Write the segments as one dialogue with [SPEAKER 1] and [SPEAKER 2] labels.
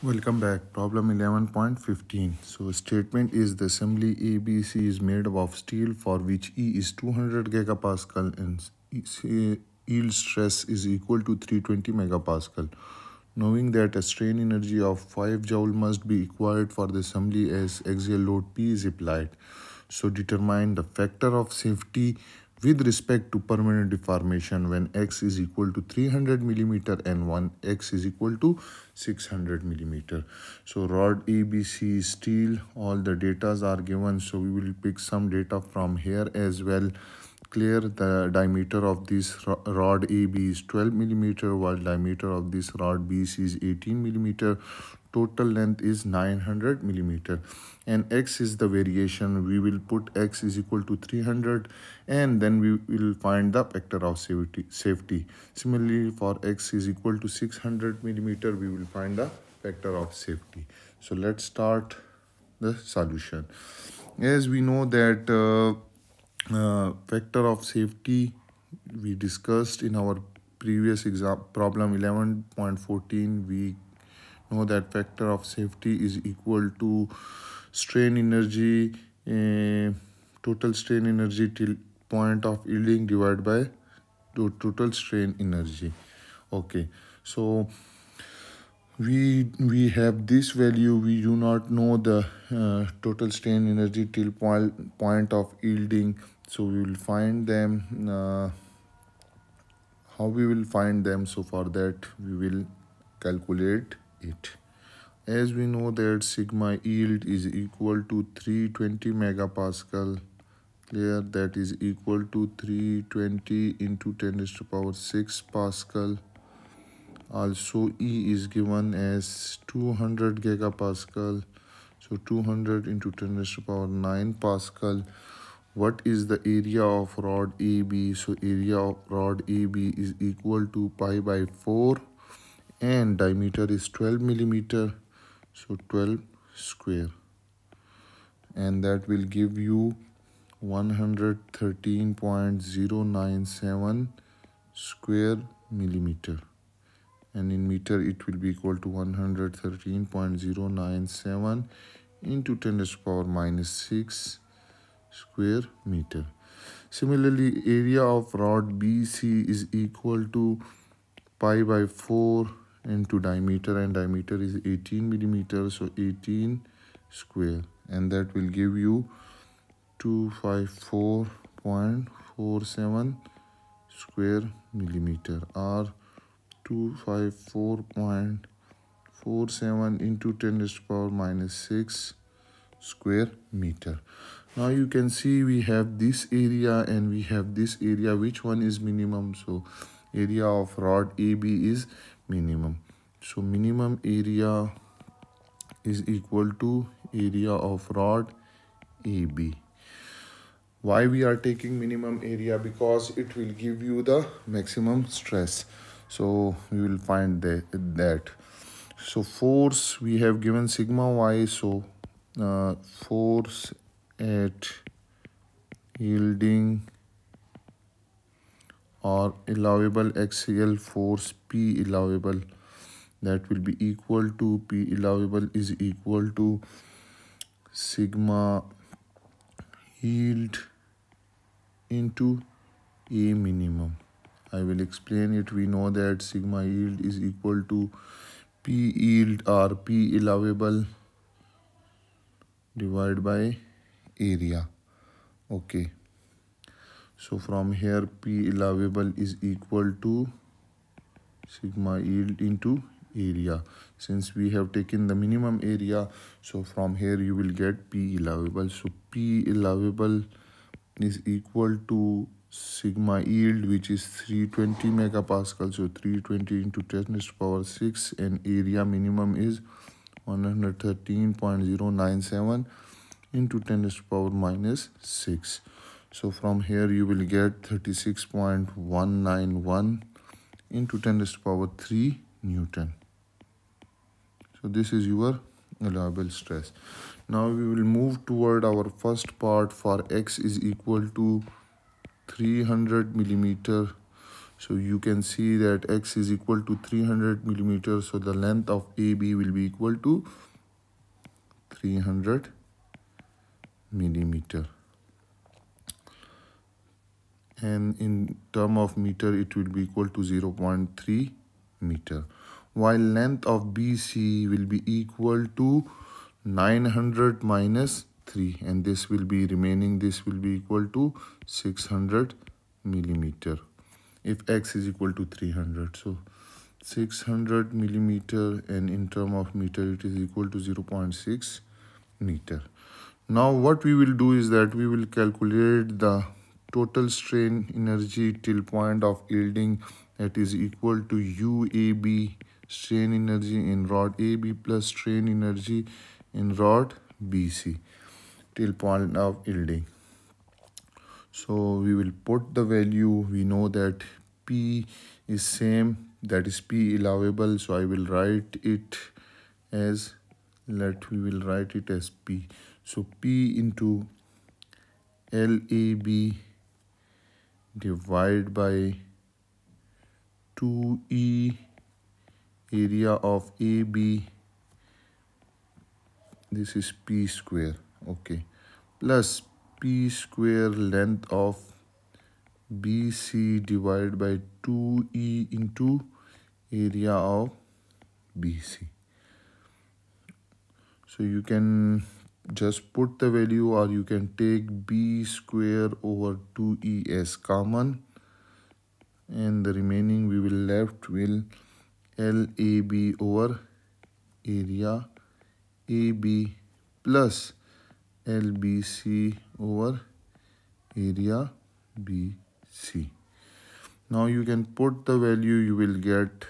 [SPEAKER 1] Welcome back. Problem 11.15. So statement is the assembly ABC is made up of steel for which E is 200 gigapascal and yield stress is equal to 320 megapascal. Knowing that a strain energy of 5 joule must be acquired for the assembly as axial load P is applied. So determine the factor of safety with respect to permanent deformation when x is equal to 300 millimeter and 1 x is equal to 600 millimeter. So rod abc steel all the datas are given. So we will pick some data from here as well. Clear the diameter of this rod AB is 12 millimeter while diameter of this rod BC is 18 millimeter total length is 900 millimeter and x is the variation. We will put x is equal to 300 and then we will find the factor of safety safety. Similarly for x is equal to 600 millimeter we will find the factor of safety. So let's start the solution. As we know that uh, uh, factor of safety we discussed in our previous exam problem 11.14 we know that factor of safety is equal to strain energy uh, total strain energy till point of yielding divided by total strain energy. Okay so we we have this value. We do not know the uh, total strain energy till point point of yielding. So we will find them uh, how we will find them. So for that we will calculate it. As we know that sigma yield is equal to 320 megapascal clear that is equal to 320 into 10 to the power 6 pascal. Also e is given as 200 gigapascal. So 200 into 10 to the power 9 pascal. What is the area of rod AB so area of rod AB is equal to pi by 4 and diameter is 12 millimeter so 12 square. And that will give you 113.097 square millimeter. And in meter it will be equal to 113.097 into 10 to the power minus 6 square meter. Similarly area of rod bc is equal to pi by 4 into diameter and diameter is 18 millimeter so 18 square. And that will give you 254.47 square millimeter or 254.47 into 10 to the power minus 6 square meter. Now you can see we have this area and we have this area. Which one is minimum? So area of rod AB is minimum. So minimum area is equal to area of rod AB why we are taking minimum area? Because it will give you the maximum stress. So we will find that, that. so force we have given sigma y. So uh, force at yielding or allowable axial force P allowable that will be equal to P allowable is equal to sigma yield into A minimum. I will explain it. We know that sigma yield is equal to P yield or P allowable divided by area okay so from here p allowable is equal to sigma yield into area. Since we have taken the minimum area so from here you will get p allowable so p allowable is equal to sigma yield which is 320 megapascal. So 320 into 10 to the power 6 and area minimum is 113.097 into 10 to the power minus 6 so from here you will get 36.191 into 10 to the power 3 newton. So this is your allowable stress. Now we will move toward our first part for x is equal to 300 millimeter. So you can see that x is equal to 300 millimeter. So the length of AB will be equal to 300 millimeter and in term of meter it will be equal to 0 0.3 meter. While length of BC will be equal to 900 minus 3 and this will be remaining this will be equal to 600 millimeter. If x is equal to 300 so 600 millimeter and in term of meter it is equal to 0 0.6 meter. Now what we will do is that we will calculate the total strain energy till point of yielding that is equal to UAB strain energy in rod AB plus strain energy in rod BC till point of yielding. So we will put the value, we know that P is same, that is P allowable. So I will write it as, let we will write it as P. So P into LAB divide by 2E area of AB this is P square okay. Plus P square length of BC divided by 2E into area of BC so you can just put the value or you can take b square over 2e as common. And the remaining we will left will lab over area ab plus lbc over area bc now you can put the value you will get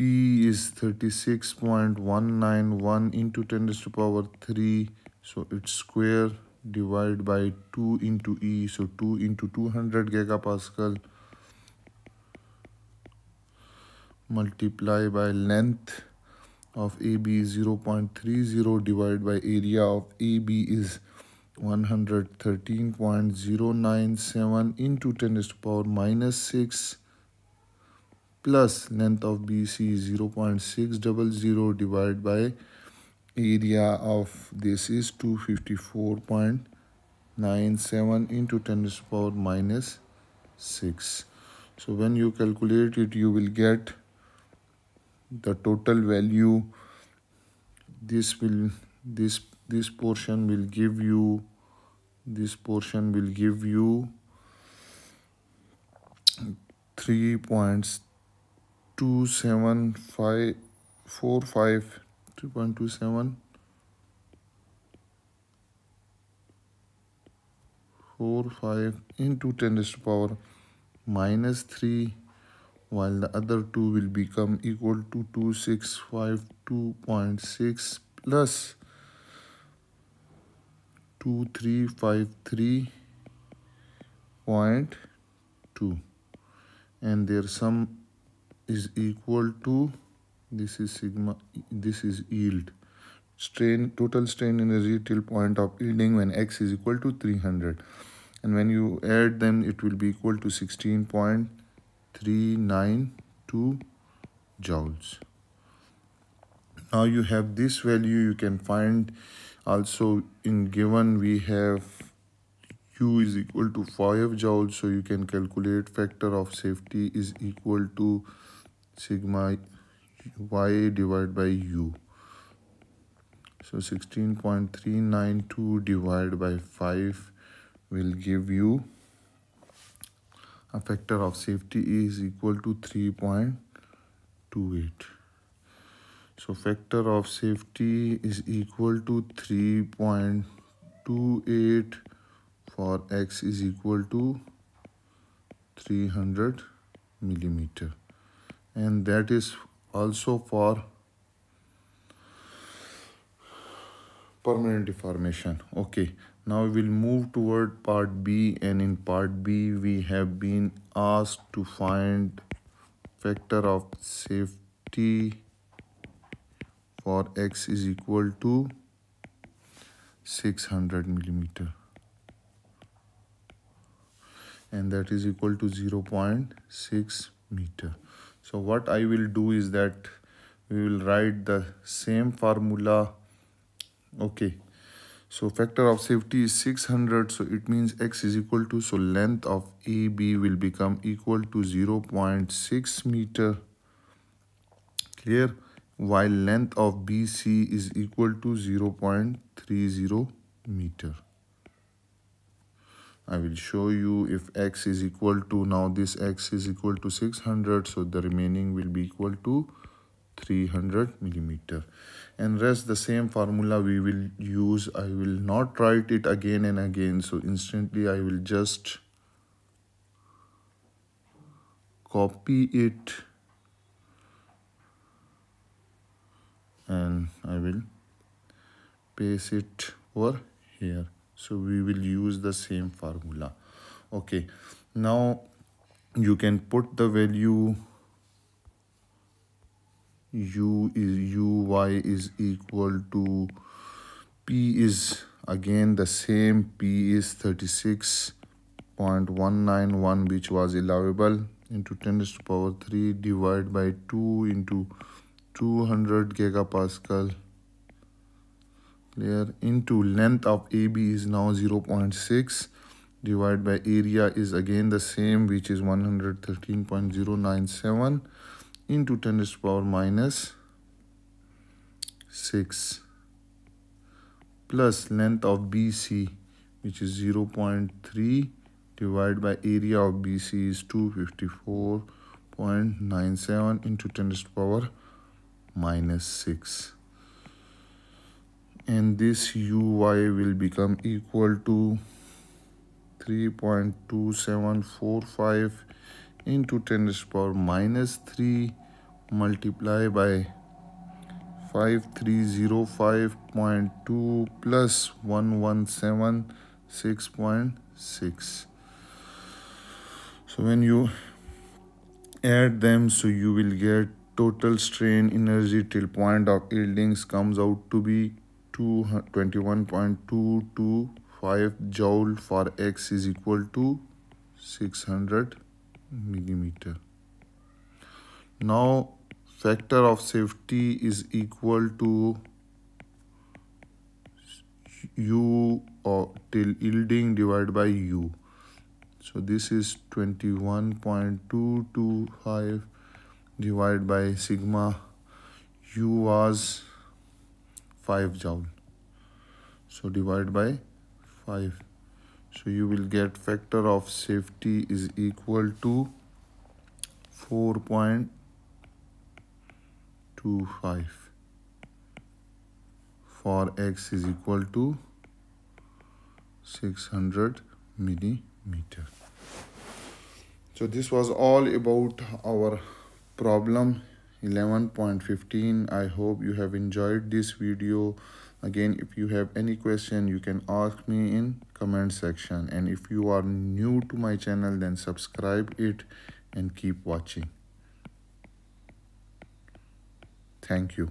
[SPEAKER 1] P is 36.191 into 10 to the power 3. So it's square divided by 2 into E. So 2 into 200 gigapascal multiply by length of AB 0.30 divided by area of AB is 113.097 into 10 to the power minus 6 plus length of BC is 0.600 divided by area of this is 254.97 into 10 to the power minus 6. So when you calculate it, you will get the total value. This will this this portion will give you this portion will give you 3 points two seven five four five two point two seven. Four five into ten to the power minus three while the other two will become equal to two six five two point six plus two three five three point two. And their sum is equal to this is sigma this is yield. Strain total strain energy till point of yielding when x is equal to 300 and when you add them it will be equal to 16.392 joules. Now you have this value you can find also in given we have u is equal to 5 joules. So you can calculate factor of safety is equal to sigma y divided by u. So 16.392 divided by 5 will give you a factor of safety is equal to 3.28. So factor of safety is equal to 3.28 for x is equal to 300 millimeter and that is also for permanent deformation. Okay now we will move toward part b and in part b we have been asked to find factor of safety for x is equal to 600 millimeter. And that is equal to 0 0.6 meter so what i will do is that we will write the same formula. Okay. So factor of safety is 600 so it means x is equal to so length of ab will become equal to 0 0.6 meter. Clear? While length of bc is equal to 0 0.30 meter I will show you if x is equal to now this x is equal to 600 so the remaining will be equal to 300 millimeter. And rest the same formula we will use. I will not write it again and again. So instantly I will just copy it and I will paste it over here so we will use the same formula. Okay. Now you can put the value u is uy is equal to p is again the same. P is 36.191 which was allowable into 10 to the power 3 divided by 2 into 200 gigapascal clear into length of AB is now 0 0.6 divided by area is again the same which is 113.097 into 10 to the power minus 6 plus length of BC which is 0 0.3 divided by area of BC is 254.97 into 10 to the power minus 6 and this uy will become equal to 3.2745 into 10 to the power minus 3 multiply by 5305.2 plus 1176.6 so when you add them so you will get total strain energy till point of yieldings comes out to be 21.225 joule for x is equal to 600 millimeter. Now factor of safety is equal to u or till yielding divided by u. So this is 21.225 divided by sigma u was 5 joule. So divide by 5 so you will get factor of safety is equal to 4.25 for x is equal to 600 millimeter. So this was all about our problem 11.15 i hope you have enjoyed this video. Again if you have any question you can ask me in comment section. And if you are new to my channel then subscribe it and keep watching. Thank you